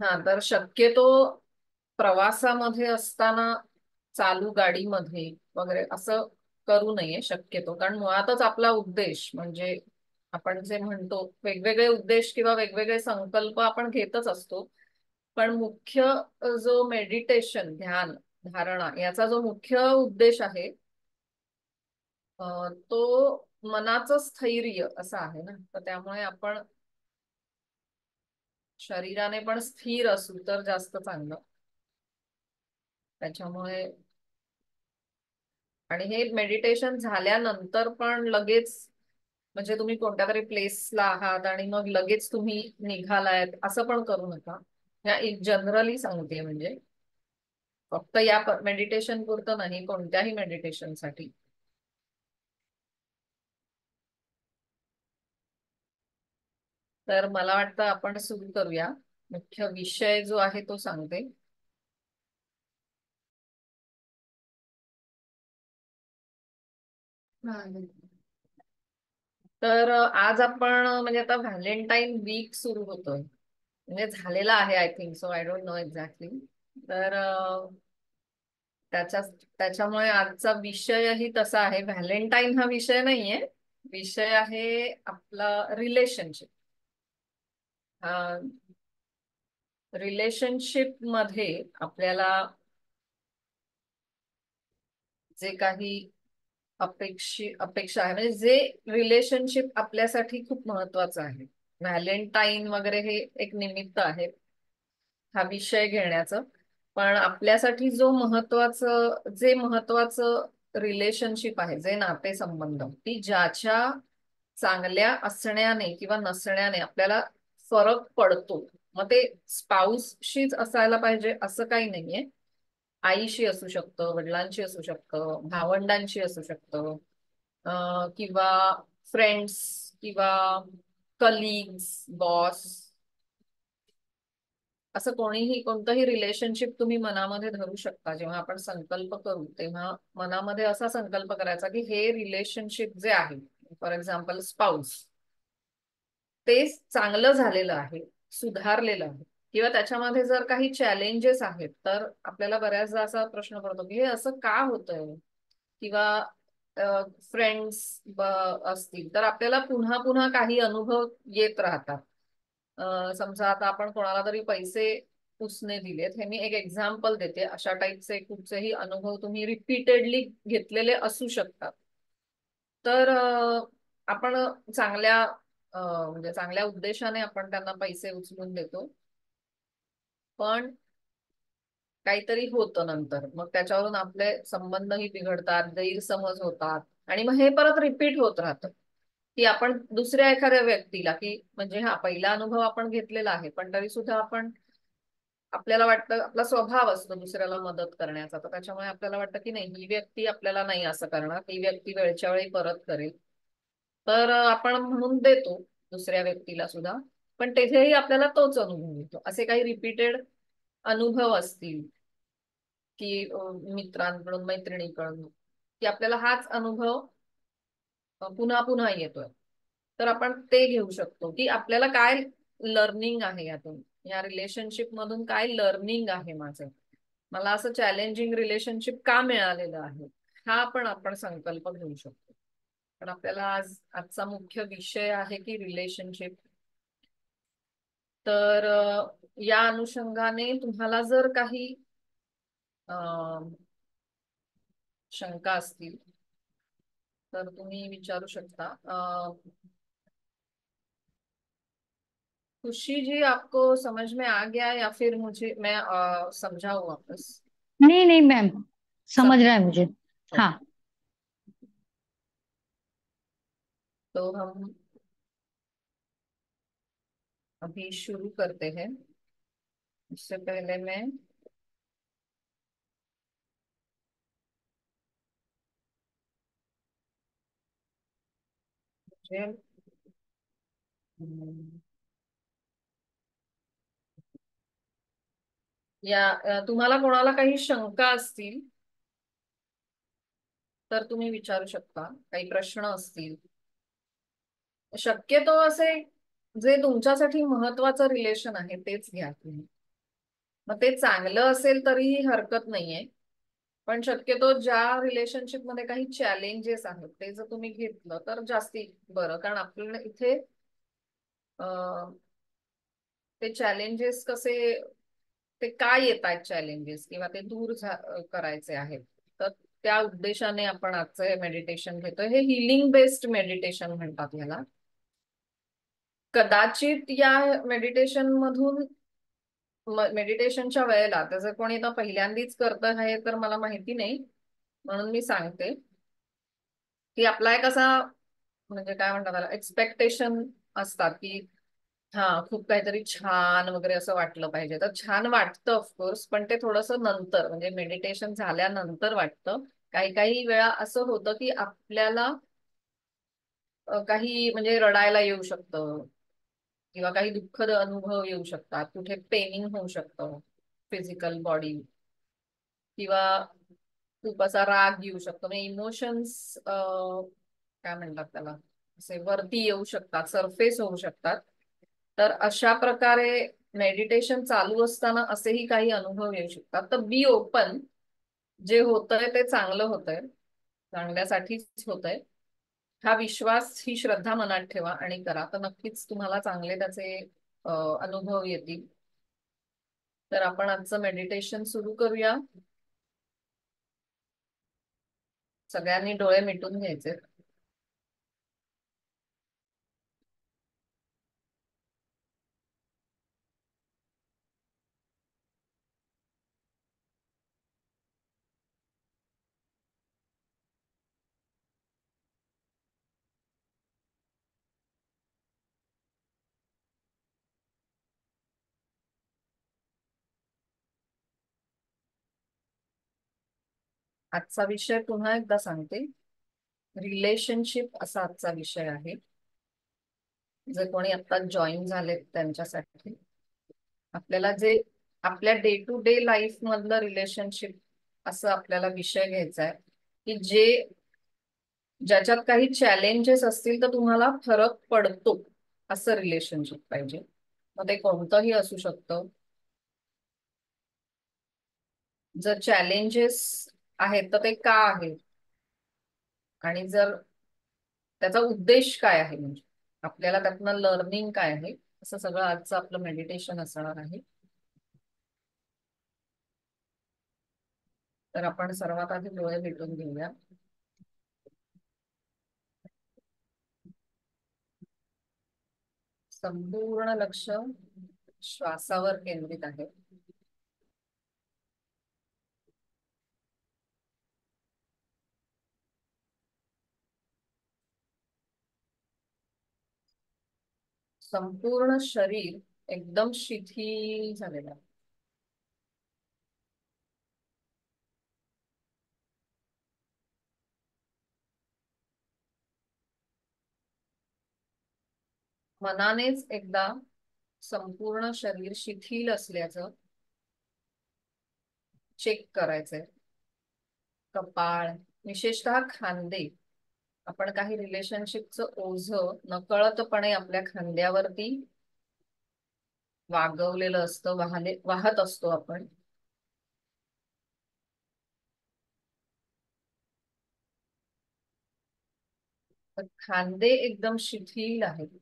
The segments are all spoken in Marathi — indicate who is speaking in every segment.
Speaker 1: हा तर शक्यतो प्रवासामध्ये असताना चालू गाडीमध्ये वगैरे असं करू नये शक्यतो. कारण मुळातच आपला उद्देश म्हणजे आपण जे म्हणतो वेगवेगळे उद्देश किंवा वेगवेगळे संकल्प आपण घेतच असतो. पण मुख्य जो मेडिटेशन ध्यान धारणा याचा जो मुख्य उद्देश आहे तो मनाचं स्थैर्य असं आहे ना. तर त्यामुळे आपण शरीराने पण स्थिर असू तर जास्त चांगलं. त्याच्यामुळे आणि हे मेडिटेशन झाल्यानंतर पण लगेच म्हणजे तुम्ही कोणत्या तरी प्लेसला आहात आणि मग लगेच तुम्ही निघालायत असं पण करू नका. ह्या जनरली सांगते म्हणजे. फक्त या मेडिटेशन पुरतं नाही कोणत्याही मेडिटेशन तर मला वाटतं आपण सुरू करूया. मुख्य विषय जो आहे तो सांगते. तर आज आपण म्हणजे आता व्हॅलेंटाईन वीक सुरू होतोय. म्हणजे झालेला आहे I think so I don't know exactly. तर त्याच्या त्याच्यामुळे आजचा विषयही तसा आहे. व्हॅलेंटाईन हा विषय नाहीये. विषय आहे आपला रिलेशनशिप. रिलेशनशिपमध्ये आपल्याला जे काही अपेक्षी अपेक्षा आहे म्हणजे जे रिलेशनशिप आपल्यासाठी खूप महत्वाचं आहे. व्हॅलेंटाईन वगैरे हे एक निमित्त आहे हा विषय घेण्याचं. पण आपल्यासाठी जो महत्वाचं जे महत्वाचं रिलेशनशिप आहे जे नातेसंबंध ती ज्याच्या चांगल्या असण्याने किंवा नसण्याने आपल्याला फरक पडतो. मग ते स्पाऊसशीच असायला पाहिजे असं काही नाहीये. आईशी असू शकतं वडिलांशी असू शकतं भावंडांशी असू शकतं किंवा फ्रेंड्स किंवा कलिग्स बॉस असं कोणीही कोणतंही रिलेशनशिप तुम्ही मनामध्ये धरू शकता. जेव्हा आपण संकल्प करू तेव्हा मनामध्ये असा संकल्प करायचा की हे रिलेशनशिप जे आहे फॉर एक्झाम्पल स्पाऊस ते चांगलं झालेलं आहे सुधारलेलं आहे. किंवा त्याच्यामध्ये जर काही चॅलेंजेस आहेत तर आपल्याला बऱ्याचदा असा प्रश्न पडतो की हे असं का होतंय? किंवा फ्रेंड्स असतील तर आपल्याला पुन्हा पुन्हा काही अनुभव येत राहतात. समजा आता आपण कोणाला तरी पैसे पुसने दिलेत हे मी एक एक्झाम्पल देते. अशा टाईपचे कुठचेही अनुभव तुम्ही रिपीटेडली घेतलेले असू शकतात. तर आपण चांगल्या म्हणजे चांगल्या उद्देशाने आपण त्यांना पैसे उचलून देतो. पण काहीतरी होतं नंतर. मग त्याच्यावरून आपले संबंधही बिघडतात गैरसमज होतात. आणि मग हे परत रिपीट होत राहतं. की आपण दुसऱ्या एखाद्या व्यक्तीला की म्हणजे हा पहिला अनुभव आपण घेतलेला आहे पण तरी सुद्धा आपण आपल्याला वाटतं आपला स्वभाव असतो दुसऱ्याला मदत करण्याचा. तर त्याच्यामुळे आपल्याला वाटतं की नाही ही व्यक्ती आपल्याला नाही असं करणार. ही व्यक्ती वेळच्या वेळी परत करेल. तर आपण म्हणून देतो दुसऱ्या व्यक्तीला सुद्धा. पण तेथेही आपल्याला तोच अनुभव मिळतो. असे काही रिपीटेड अनुभव असतील की मित्रांकडून मैत्रिणीकडून की आपल्याला हाच अनुभव पुन्हा पुन्हा येतोय. तर आपण ते घेऊ शकतो की आपल्याला काय लर्निंग आहे यातून? या रिलेशनशिप मधून काय लर्निंग आहे माझं? मला असं चॅलेंजिंग रिलेशनशिप का मिळालेलं आहे? हा पण आपण संकल्प घेऊ शकतो. पण आपल्याला आज आजचा मुख्य विषय आहे की रिलेशनशिप तर या अनुषंगाने तुम्हाला जर काही शंका असतील तर तुम्ही विचारू शकता. खुशी जी आपको समझ में आ गया या फिर मुझे मैं समझाऊ वापस?
Speaker 2: नहीं नहीं मैम समझ रहा है मुझे। हाँ।
Speaker 1: तो हम अभी शुरू करते हैं। उससे पहले मैं या तुम्हाला कोणाला काही शंका असतील, तर तुम्ही विचारू शकता. काही प्रश्न असतील शक्यतो असे जे तुमच्यासाठी महत्वाचं रिलेशन आहे तेच घ्या तुम्ही. मग ते चांगलं असेल तरीही हरकत नाहीये. पण शक्यतो ज्या रिलेशनशिपमध्ये काही चॅलेंजेस आहेत ते जर तुम्ही घेतलं तर जास्ती बरं. कारण आपल्याला इथे ते चॅलेंजेस कसे ते काय येत आहेत चॅलेंजेस किंवा ते दूर करायचे आहेत. तर त्या उद्देशाने आपण आजचं हे मेडिटेशन घेतो हे हिलिंग बेस्ड मेडिटेशन म्हणतात याला. कदाचित या मेडिटेशन मधून मेडिटेशनच्या वेळेला त्याचं कोणी आता पहिल्यांदाच करतं आहे तर मला माहिती नाही म्हणून मी सांगते. की आपला एक असा म्हणजे काय म्हणतात एक्सपेक्टेशन असतात की हा खूप काहीतरी छान वगैरे असं वाटलं पाहिजे. तर छान वाटतं ऑफकोर्स पण ते थोडंसं नंतर म्हणजे मेडिटेशन झाल्यानंतर वाटतं. काही काही वेळा असं होतं की आपल्याला काही म्हणजे रडायला येऊ शकतं. किंवा काही दुःखद अनुभव येऊ शकतात. कुठे पेनिंग होऊ शकतं. फिजिकल बॉडी किंवा खूप असा राग येऊ शकतो. म्हणजे इमोशन्स काय म्हणतात त्याला? असे वरती येऊ शकतात सरफेस होऊ शकतात. तर अशा प्रकारे मेडिटेशन चालू असताना असेही काही अनुभव येऊ शकतात. तर बी ओपन जे होतंय ते चांगलं होतंय. चांगल्यासाठीच होतंय. हा विश्वास ही श्रद्धा मनात ठेवा आणि करा. तर नक्कीच तुम्हाला चांगले त्याचे अनुभव येतील. तर आपण आजचं मेडिटेशन सुरू करूया. सगळ्यांनी डोळे मिटून घ्यायचे आजचा विषय पुन्हा एकदा सांगते. रिलेशनशिप असा आजचा विषय आहे. जे कोणी आता जॉईन झाले त्यांच्यासाठी. आपल्याला जे आपल्या डे टू डे लाईफ मधलं रिलेशनशिप असं आपल्याला विषय घ्यायचा आहे. की जे ज्याच्यात काही चॅलेंजेस असतील तर तुम्हाला फरक पडतो. असं रिलेशनशिप पाहिजे. मग ते कोणतंही असू शकतं. जर चॅलेंजेस आहेत तर ते का आहेत? आणि जर त्याचा उद्देश काय आहे म्हणजे? आपल्याला त्यातनं लर्निंग काय आहे? असं सगळं आजचं आपलं मेडिटेशन असणार आहे. तर आपण सर्वात आधी डोळे भेटून घेऊया. संपूर्ण लक्ष श्वासावर केंद्रित आहे. संपूर्ण शरीर एकदम शिथिल झालेलं आहे. मनानेच एकदा संपूर्ण शरीर शिथिल असल्याचं चेक करायचंय. कपाळ विशेषतः खांदे. आपण काही रिलेशनशिपचं ओझ नकळतपणे आपल्या खांद्यावरती वागवलेलं असतं वाहले वाहत असतो आपण. खांदे एकदम शिथिल आहेत.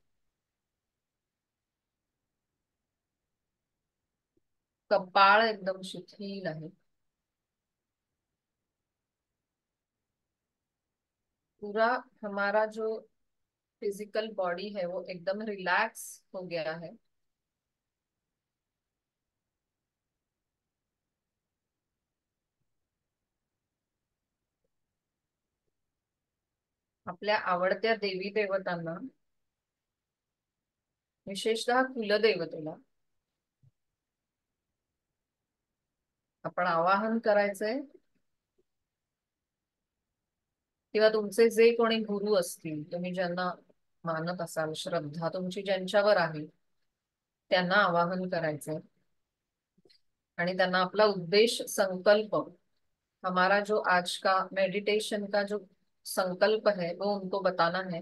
Speaker 1: कपाळ एकदम शिथिल आहे. पूरा हमारा जो फिजिकल बॉडी है वो एकदम रिलैक्स हो गया है। आपल्या आवडत्या देवी देवतांना विशेषतः कुलदेवतेला आपण आवाहन करायचंय किंवा तुमचे जे कोणी गुरु असतील तुम्ही ज्यांना मानत असाल श्रद्धा तुमची ज्यांच्यावर आहे त्यांना आवाहन करायचं. आणि त्यांना आपला उद्देश संकल्प हमारा जो आज का मेडिटेशन का जो संकल्प है वो उनको बताना है.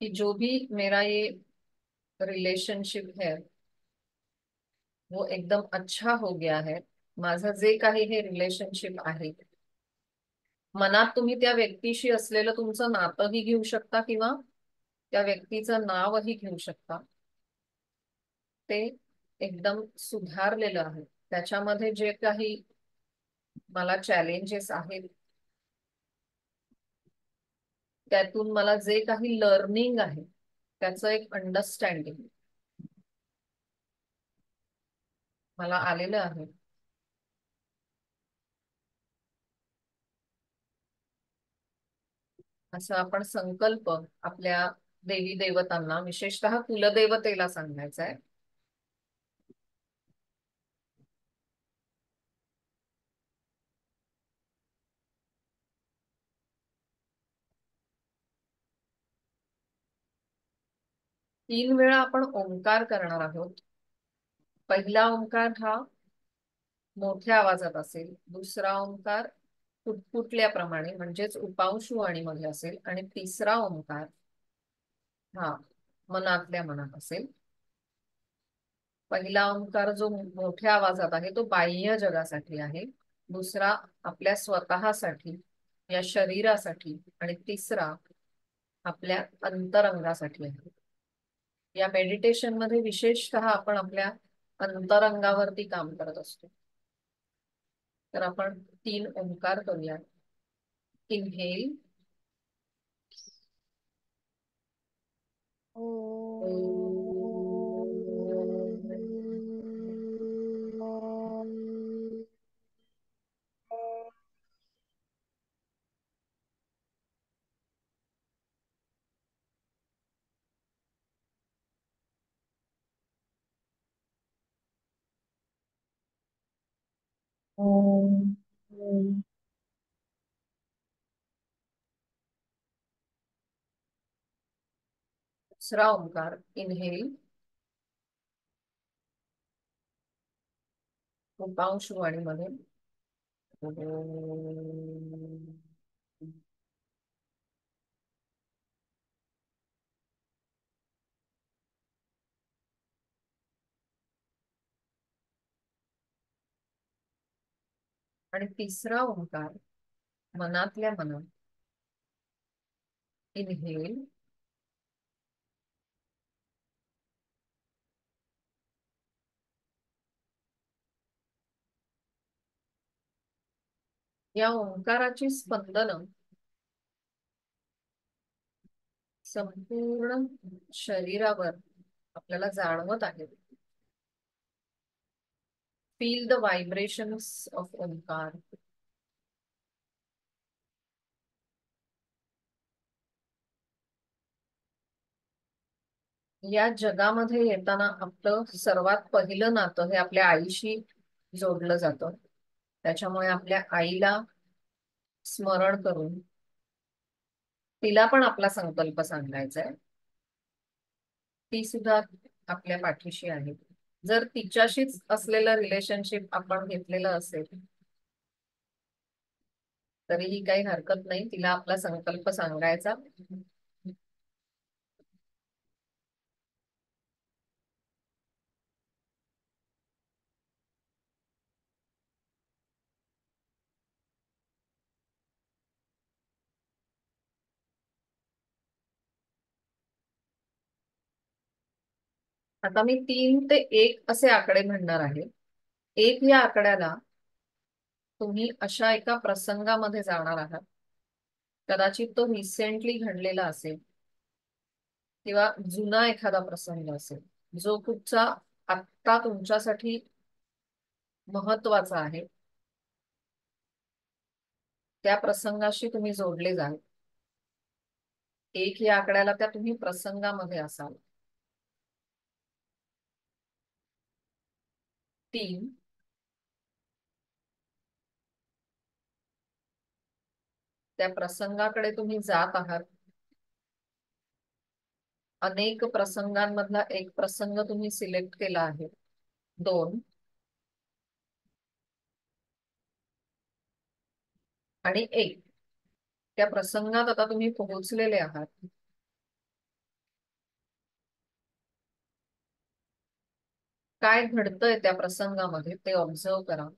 Speaker 1: कि जो भी मेरा ये रिलेशनशिप है वो एकदम अच्छा हो गया है. माझं जे काही हे रिलेशनशिप आहे मनात तुम्ही त्या व्यक्तीशी असलेलं तुमचं नातंही घेऊ शकता किंवा त्या व्यक्तीचं नावही घेऊ शकता. ते एकदम सुधारलेलं आहे. त्याच्यामध्ये जे काही मला चॅलेंजेस आहेत त्यातून मला जे काही लर्निंग आहे त्याचं एक अंडरस्टँडिंग मला आलेलं आहे. असं आपण संकल्प आपल्या देवी देवतांना विशेषतः कुलदेवतेला सांगायचा आहे. तीन वेळा आपण ओंकार करणार आहोत. पहिला ओंकार हा मोठ्या आवाजात असेल दुसरा ओंकार कुटकुटल्याप्रमाणे म्हणजेच उपांशू वाणीमध्ये असेल आणि तिसरा ओंकार हा मनातल्या मनात असेल. पहिला ओंकार जो मोठ्या आवाजात आहे तो बाह्य जगासाठी आहे. दुसरा आपल्या स्वतःसाठी या शरीरासाठी आणि तिसरा आपल्या अंतरंगासाठी आहे. या मेडिटेशनमध्ये विशेषतः आपण आपल्या अंतरंगावरती काम करत असतो. तर आपण तीन ओंकार करूया इनहेल दुसरा ओंकार इनहेल उपांश आणि मध्ये आणि तिसरा ओंकार मनातल्या मनात. इनहेल या ओंकाराची स्पंदन. संपूर्ण शरीरावर आपल्याला जाणवत आहे feel the vibrations of Omkar. या जगामध्ये येताना आपलं सर्वात पहिलं नातं हे आपल्या आईशी जोडलं जातं. त्याच्यामुळे आपल्या आईला स्मरण करून तिला पण आपला संकल्प सांगायचा आहे ती सुद्धा आपल्या पाठीशी आहे. जर तिच्याशीच असलेलं रिलेशनशिप आपण घेतलेलं असेल तरीही काही हरकत नाही. तिला आपला संकल्प सांगायचा. आता मी तीन ते एक असे आकडे म्हणणार आहे. एक या आकड्याला तुम्ही अशा एका प्रसंगामध्ये जाणार आहात. कदाचित तो रिसेंटली घडलेला असेल किंवा जुना एखादा प्रसंग असेल. जो कुठचा आत्ता तुमच्यासाठी महत्त्वाचा आहे. त्या प्रसंगाशी तुम्ही जोडले जाल. एक या आकड्याला त्या तुम्ही प्रसंगामध्ये असाल. तीन. त्या प्रसंगाकडे तुम्ही जात आहात. अनेक प्रसंगांमधला एक प्रसंग तुम्ही सिलेक्ट केला आहे. दोन. आणि एक. त्या प्रसंगात आता तुम्ही पोहोचलेले आहात. काय घडतंय त्या प्रसंगामध्ये ते ऑब्झर्व करा.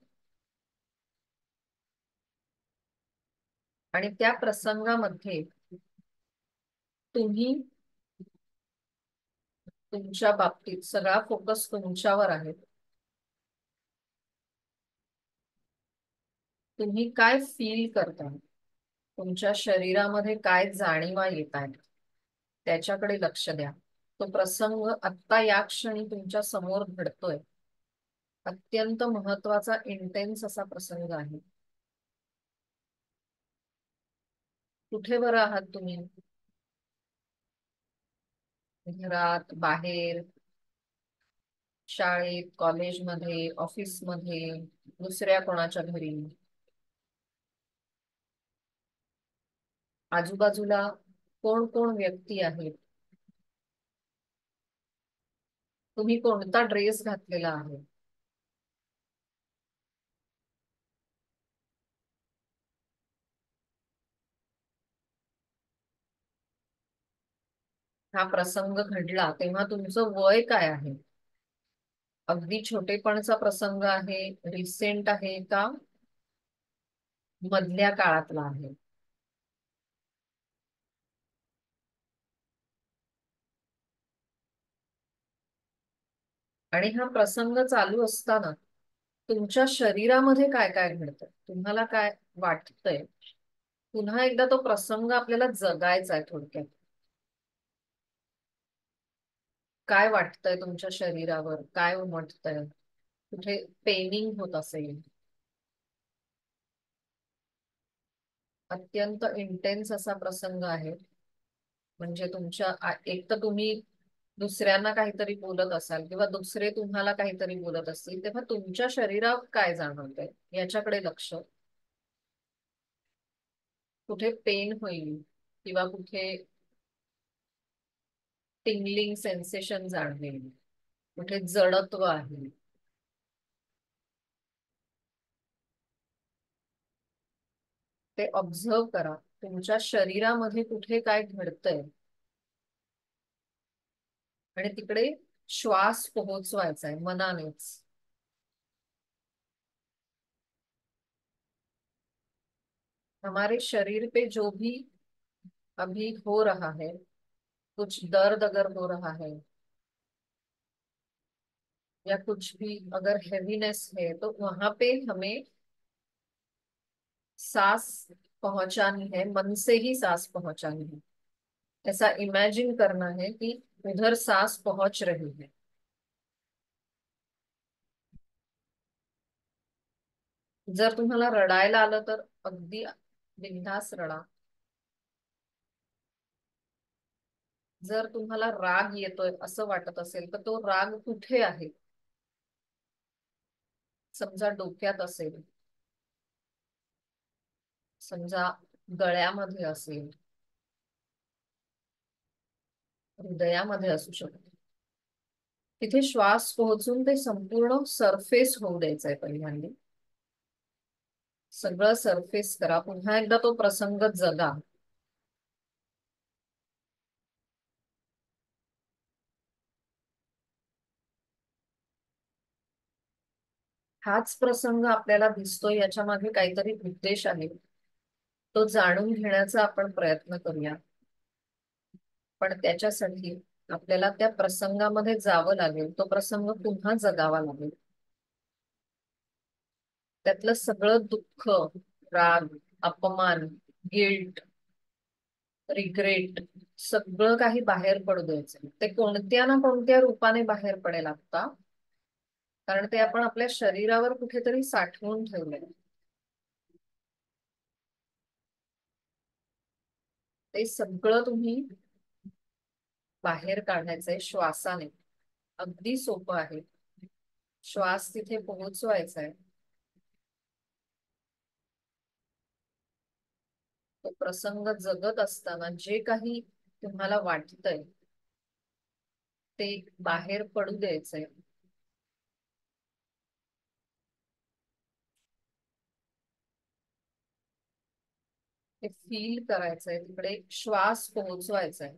Speaker 1: आणि त्या प्रसंगामध्ये तुम्ही तुमच्या बाबतीत सगळा फोकस तुमच्यावर आहे. तुम्ही काय फील करता तुमच्या शरीरामध्ये काय जाणीवा येत आहेत? त्याच्याकडे लक्ष द्या. तो प्रसंग आत्ता या क्षणी तुमच्यासमोर घडतोय. अत्यंत महत्त्वाचा इंटेन्स असा प्रसंग आहे. कुठे बरं आहात तुम्ही? घरात बाहेर शाळेत कॉलेजमध्ये ऑफिसमध्ये दुसऱ्या कोणाच्या घरी? आजूबाजूला कोण कोण व्यक्ती आहेत? तुम्ही कोणता ड्रेस घातलेला आहे? हा प्रसंग घडला तेव्हा तुमचं वय काय आहे? अगदी छोटेपणचा प्रसंग आहे रिसेंट आहे का? मधल्या काळातला आहे. आणि हा प्रसंग चालू असताना तुमच्या शरीरामध्ये काय काय घडतं? तुम्हाला काय वाटतंय? पुन्हा एकदा तो प्रसंग आपल्याला जगायचा आहे थोडक्यात. काय वाटतंय तुमच्या शरीरावर? काय उमटतंय? कुठे पेनिंग होत असेल? अत्यंत इंटेन्स असा प्रसंग आहे. म्हणजे तुमच्या एक तर तुम्ही दुसऱ्यांना काहीतरी बोलत असाल किंवा दुसरे तुम्हाला काहीतरी बोलत असतील तेव्हा तुमच्या शरीरात काय जाणवतंय? याच्याकडे लक्ष. कुठे पेन होईल किंवा कुठे टिंगलिंग सेन्सेशन जाणवेल कुठे जडत्व आहे. ते ऑब्झर्व करा तुमच्या शरीरामध्ये कुठे काय घडतंय? आणि तिकडे श्वास पोहोचवायचा है मनानेच. हमारे शरीर पे जो भी अभी हो रहा है, कुछ दर्द अगर हो रहा है, या कुछ भी अगर हैवीनेस है तो वहाँ पे हमें सांस पहुंचानी है, मन से ही सांस पहुंचानी है। ऐसा इमेजिन करना है कि उधर सांस पहुंच रही है। जर तुम्हाला रडायला आलं तर अगदी बिनधास रडा. जर तुम्हाला राग येतोय असं वाटत असेल तर तो राग कुठे आहे? समजा डोक्यात असेल समजा गळ्यामध्ये असेल हृदयामध्ये असू शकतो तिथे श्वास पोहोचून ते संपूर्ण सरफेस होऊ द्यायचंय पहिल्यांदा. सगळं सरफेस करा. पुन्हा एकदा तो प्रसंग जगा. हाच प्रसंग आपल्याला दिसतोय. याच्या मागे काहीतरी उद्देश आहे. तो जाणून घेण्याचा आपण प्रयत्न करूया. पण त्याच्यासाठी आपल्याला त्या प्रसंगामध्ये जावं लागेल. तो प्रसंग पुन्हा जगावा लागेल. त्यातलं सगळं दुःख राग अपमान गिल्ट रिग्रेट सगळं काही बाहेर पडू द्यायचं. ते कोणत्या ना कोणत्या रूपाने बाहेर पडेल आता? कारण ते आपण आपल्या शरीरावर कुठेतरी साठवून ठेवलंय. ते सगळं तुम्ही बाहेर काढायचंय श्वासाने. अगदी सोपं आहे. श्वास तिथे पोहोचवायचा आहे तो प्रसंग जगत असताना जे काही तुम्हाला वाटतंय ते बाहेर पडू द्यायचंय. ते फील करायचंय. तिकडे श्वास पोहोचवायचा आहे.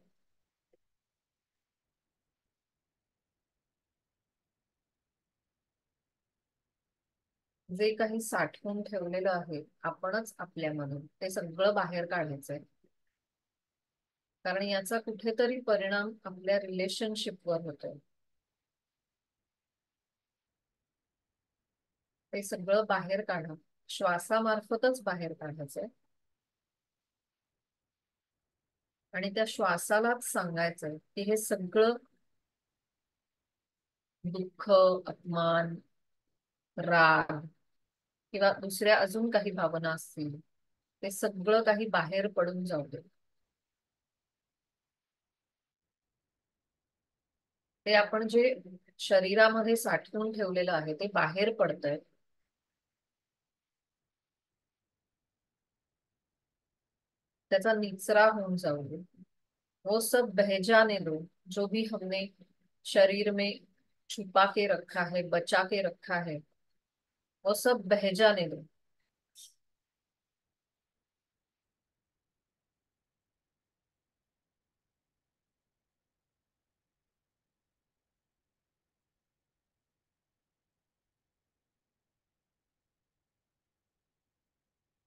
Speaker 1: जे काही साठवून ठेवलेलं आहे आपणच आपल्यामधून ते सगळं बाहेर काढायचंय. कारण याचा कुठेतरी परिणाम आपल्या रिलेशनशिपवर होतोय. ते सगळं बाहेर काढा श्वासामार्फतच बाहेर काढायचंय. आणि त्या श्वासालाच सांगायचंय की हे सगळं दुःख अपमान राग किंवा दुसऱ्या अजून काही भावना असतील ते सगळं काही बाहेर पडून जाऊ दे. ते आपण जे शरीरामध्ये साठवून ठेवलेलं आहे ते बाहेर पडतंय. त्याचा निचरा होऊन जाऊ दे. वो सब बहजाने दो जो भी हमने शरीर में छुपा के रखा है बचा के रखा है वो सब बह जाने दो।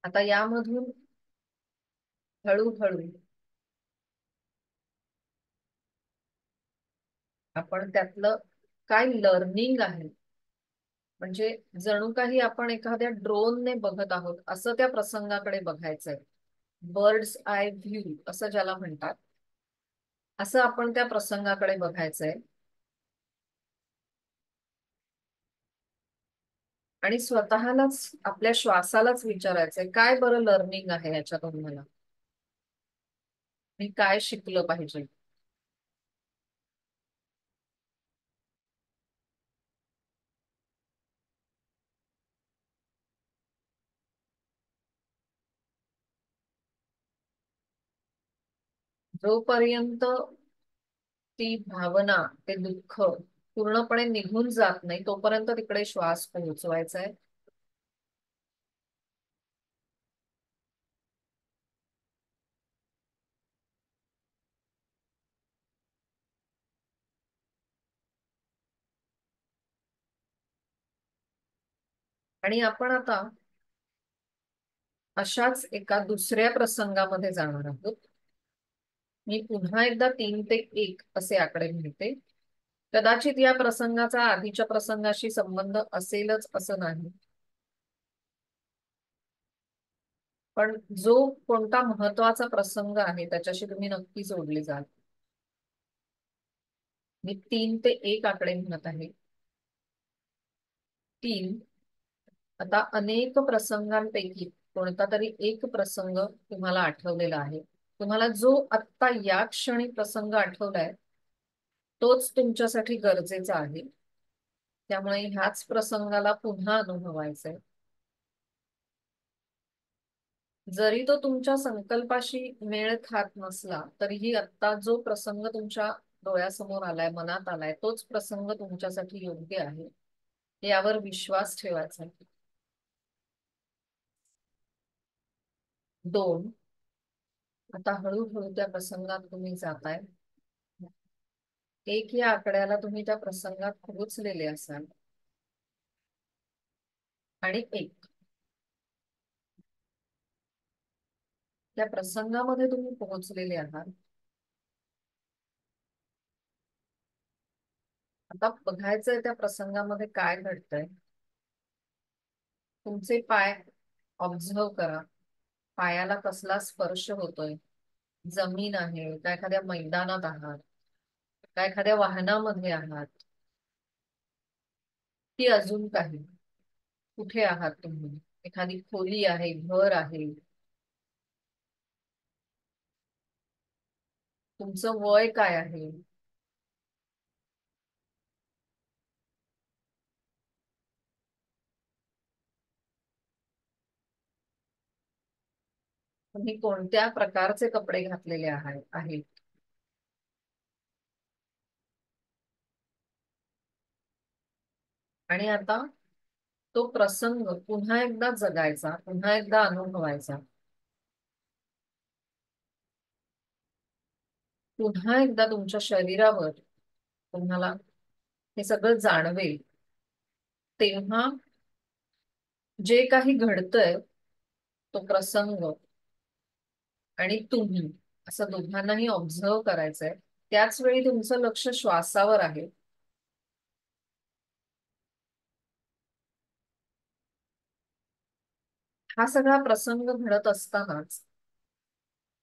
Speaker 1: आता यामधून हळूहळू आपण त्यातलं काय लर्निंग आहे म्हणजे जणू काही आपण एखाद्या ड्रोनने बघत आहोत असं त्या प्रसंगाकडे बघायचंय. बर्ड्स आय व्ह्यू असं ज्याला म्हणतात. असं आपण त्या प्रसंगाकडे बघायचंय. आणि स्वतःलाच आपल्या श्वासालाच विचारायचंय काय बरं लर्निंग आहे याच्यातून मला? मी काय शिकलं पाहिजे? जोपर्यंत ती भावना ते दुःख पूर्णपणे निघून जात नाही तोपर्यंत तिकडे श्वास पोहोचवायचा आहे आणि आपण आता अशाच एका दुसऱ्या प्रसंगामध्ये जाणार आहोत. मी पुन्हा एकदा तीन ते एक असे आकडे मिळते कदाचित या प्रसंगाचा आधीच्या प्रसंगाशी संबंध असेलच असं नाही. पण जो कोणता महत्त्वाचा प्रसंग आहे त्याच्याशी तुम्ही नक्की जोडले जाल. मी तीन ते एक आकडे म्हणत आहे. तीन आता अनेक प्रसंगांपैकी कोणता तरी एक प्रसंग तुम्हाला आठवलेला आहे. तुम्हाला जो आत्ता या क्षणी प्रसंग आठवलाय तोच तुमच्यासाठी गरजेचा आहे. त्यामुळे ह्याच प्रसंगाला पुन्हा अनुभवायचा आहे जरी तो तुमच्या संकल्पाशी मेळ खात नसला तरीही आत्ता जो प्रसंग तुमच्या डोळ्यासमोर आलाय मनात आलाय तोच प्रसंग तुमच्यासाठी योग्य आहे यावर विश्वास ठेवायचा दोन आता हळूहळू त्या प्रसंगात तुम्ही जाताय. एक या आकड्याला तुम्ही त्या प्रसंगात पोहोचलेले असाल. आणि एक. त्या प्रसंगामध्ये तुम्ही पोहोचलेले आहात. आता बघायचंय त्या प्रसंगामध्ये काय घडतंय. तुमचे पाय ऑब्झर्व करा. पायाला कसला स्पर्श होतोय? जमीन आहे का एखाद्या मैदानात आहात? का एखाद्या वाहनामध्ये आहात? की अजून काही. कुठे आहात तुम्ही? एखादी खोली आहे घर आहे. तुमचं वय काय आहे? तुम्ही कोणत्या प्रकारचे कपडे घातलेले आहेत? आणि आता तो प्रसंग पुन्हा एकदा जगायचा पुन्हा एकदा अनुभवायचा. पुन्हा एकदा तुमच्या शरीरावर तुम्हाला हे सगळं जाणवेल. तेव्हा जे काही घडतंय तो प्रसंग आणि तुम्ही असं दोघांनाही ऑब्झर्व करायचंय. त्याच वेळी तुमचं लक्ष श्वासावर आहे. हा सगळा प्रसंग घडत असतानाच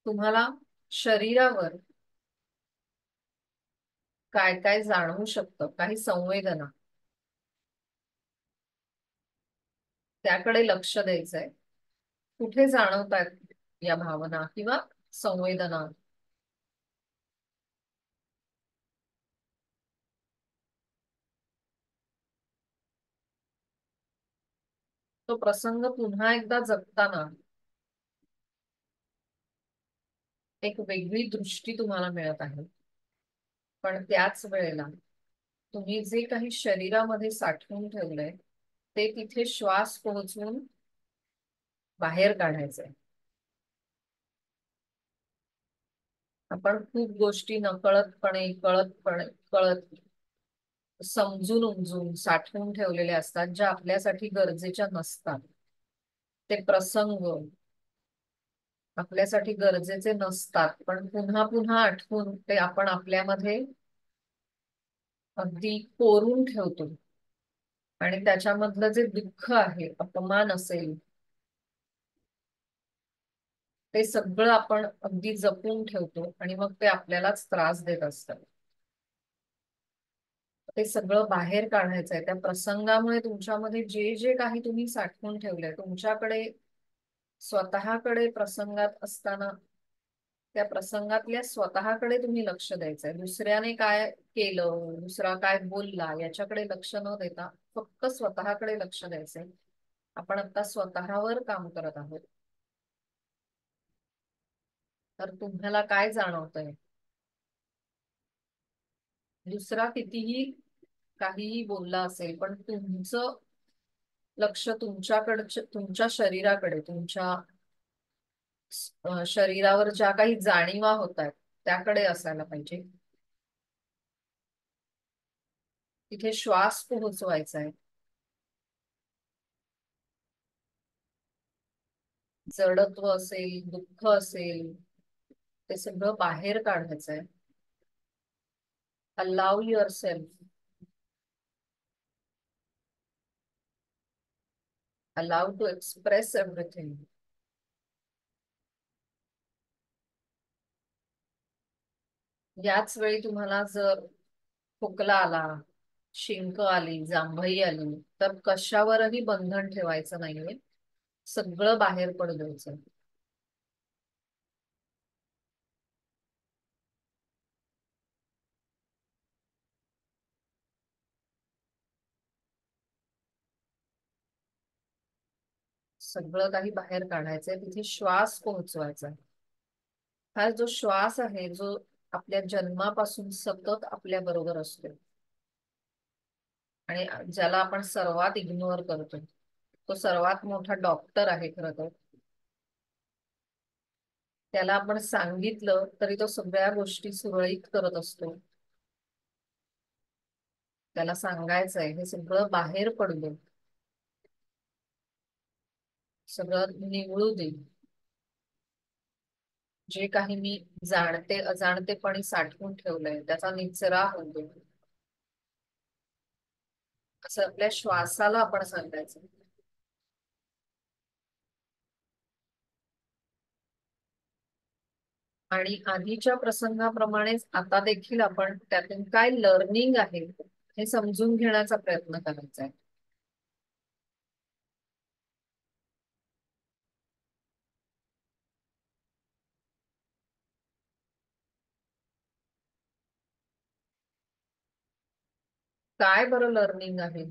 Speaker 1: तुम्हाला शरीरावर काय काय जाणवू शकतं काही संवेदना त्याकडे लक्ष द्यायचंय. कुठे जाणवतात या भावना किंवा संवेदना. तो प्रसंग पुन्हा एकदा जगताना एक वेगळी दृष्टी तुम्हाला मिळत आहे. पण त्याच वेळेला तुम्ही जे काही शरीरामध्ये साठवून ठेवलंय ते तिथे श्वास पोहोचवून बाहेर काढायचंय. आपण खूप गोष्टी नकळतपणे कळतपणे कळत समजून उमजून साठवून ठेवलेल्या असतात ज्या आपल्यासाठी गरजेच्या नसतात. ते प्रसंग आपल्यासाठी गरजेचे नसतात पण पुन्हा पुन्हा आठवून ते आपण आपल्यामध्ये अगदी कोरून ठेवतो. आणि त्याच्यामधलं जे दुःख आहे अपमान असेल ते सगळं आपण अगदी जपून ठेवतो आणि मग ते आपल्यालाच त्रास देत असतात ते सगळं बाहेर काढायचं आहे. त्या प्रसंगामुळे तुमच्यामध्ये जे जे काही तुम्ही साठवून ठेवलंय तुमच्याकडे स्वतःकडे प्रसंगात असताना त्या प्रसंगातल्या स्वतःकडे तुम्ही लक्ष द्यायचंय दुसऱ्याने काय केलं दुसरा काय बोलला याच्याकडे लक्ष न देता फक्त स्वतःकडे लक्ष द्यायचंय आपण आता स्वतःवर काम करत आहोत. तर तुम्हाला काय जाणवतंय? दुसरा कितीही काहीही बोलला असेल पण तुमचं लक्ष तुमच्याकडच्या तुमच्या शरीराकडे तुमच्या शरीरावर ज्या काही जाणीवा होत आहेत त्याकडे असायला पाहिजे. तिथे श्वास पोहोचवायचा आहे जडत्व असेल दुःख असेल ते सगळं बाहेर काढायचंय. Allow yourself allow to express everything याच वेळी तुम्हाला जर खोकला आला शिंक आली जांभई आली तर कशावरही बंधन ठेवायचं नाहीये. सगळं बाहेर पडू द्यायचं. सगळं काही बाहेर काढायचंय तिथे श्वास पोहोचवायचा हा जो श्वास आहे जो आपल्या जन्मापासून सतत आपल्या बरोबर असतो. आणि ज्याला आपण सर्वात इग्नोर करतो. तो सर्वात मोठा डॉक्टर आहे खर तर. त्याला आपण सांगितलं तरी तो सगळ्या गोष्टी सुरळीत करत असतो. त्याला सांगायचंय हे सगळं बाहेर पडलं. सगळं निवळू दे. जे काही मी जाणते अजाणतेपणी साठवून ठेवलंय त्याचा निचरा होऊ दे. असं आपल्या श्वासाला आपण सांगायचं. आणि आधीच्या प्रसंगाप्रमाणेच आता देखील आपण त्यातून काय लर्निंग आहे हे समजून घेण्याचा प्रयत्न करायचा आहे. काय बरं लर्निंग आहे?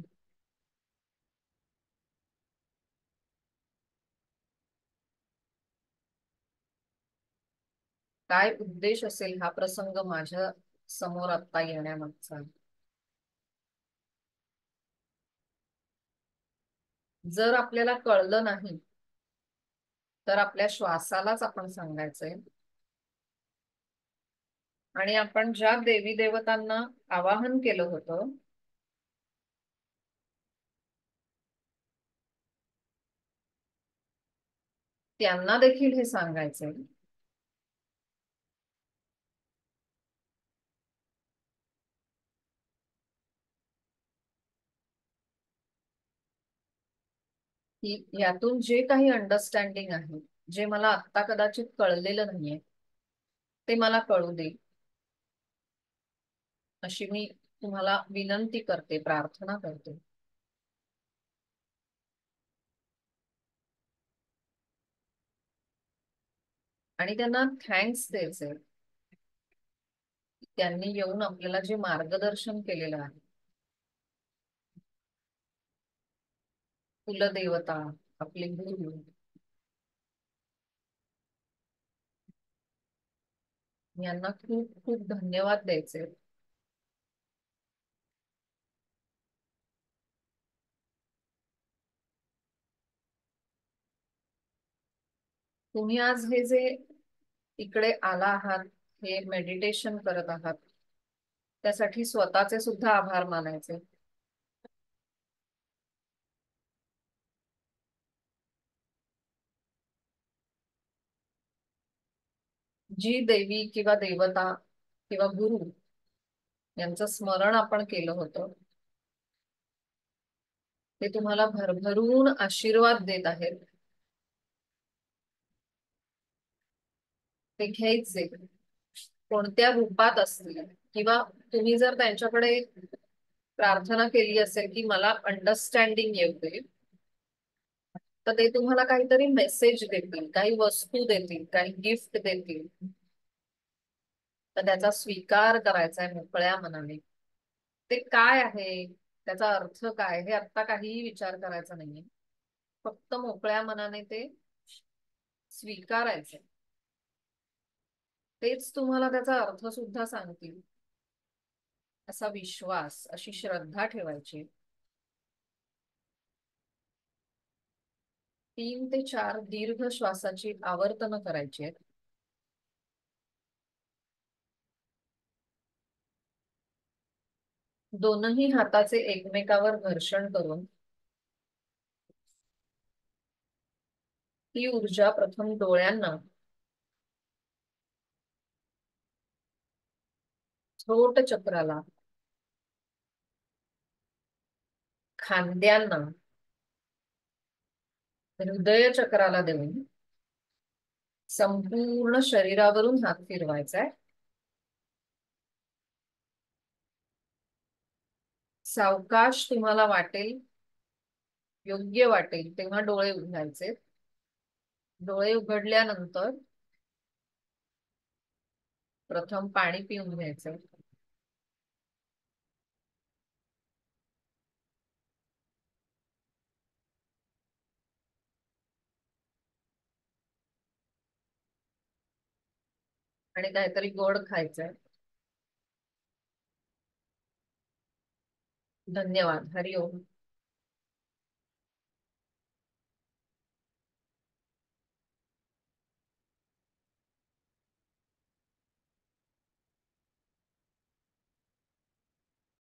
Speaker 1: काय उद्देश असेल हा प्रसंग माझ्यासमोर आता येण्यामागचा? जर आपल्याला कळलं नाही तर आपल्या श्वासालाच आपण सांगायचंय. आणि आपण ज्या देवी देवतांना आवाहन केलं होतं त्यांना देखील हे सांगायचंय. की यातून जे काही अंडरस्टँडिंग आहे जे मला आत्ता कदाचित कळलेलं नाहीये ते मला कळू दे. अशी मी तुम्हाला विनंती करते प्रार्थना करते. आणि त्यांना थँक्स द्यायचे. त्यांनी येऊन आपल्याला जे मार्गदर्शन केलेलं आहे. कुलदेवता आपले गुरु. यांना खूप खूप धन्यवाद द्यायचे. तुम्ही आज हे जे इकडे आला आहात हे मेडिटेशन करत आहात. त्यासाठी स्वतःचे सुद्धा आभार मानायचे. जी देवी किंवा देवता किंवा गुरु यांचं स्मरण आपण केलं होतं ते तुम्हाला भरभरून आशीर्वाद देत आहेत. ते घ्यायचे. कोणत्या रूपात असतील? किंवा तुम्ही जर त्यांच्याकडे प्रार्थना केली असेल की मला अंडरस्टँडिंग येऊ दे तर ते तुम्हाला काहीतरी मेसेज देतील काही वस्तू देतील काही गिफ्ट देतील. तर त्याचा स्वीकार करायचा आहे मोकळ्या मनाने. ते काय आहे? त्याचा अर्थ काय? हे आत्ता काहीही विचार करायचा नाहीये. फक्त मोकळ्या मनाने ते स्वीकारायचे. तेच तुम्हाला त्याचा अर्थ सुद्धा सांगतील. असा विश्वास अशी श्रद्धा ठेवायची. तीन ते चार दीर्घ श्वासाची आवर्तन करायची आहेत. दोनही हाताचे एकमेकावर घर्षण करून. ती ऊर्जा प्रथम डोळ्यांना छोट चक्राला. खांद्यांना. हृदय चक्राला देऊन संपूर्ण शरीरावरून हात फिरवायचा आहे सावकाश तुम्हाला वाटेल योग्य वाटेल तेव्हा डोळे उघडायचे. डोळे उघडल्यानंतर प्रथम पाणी पिऊन घ्यायचं. आणि काहीतरी गोड खायचंय. धन्यवाद. हरिओम.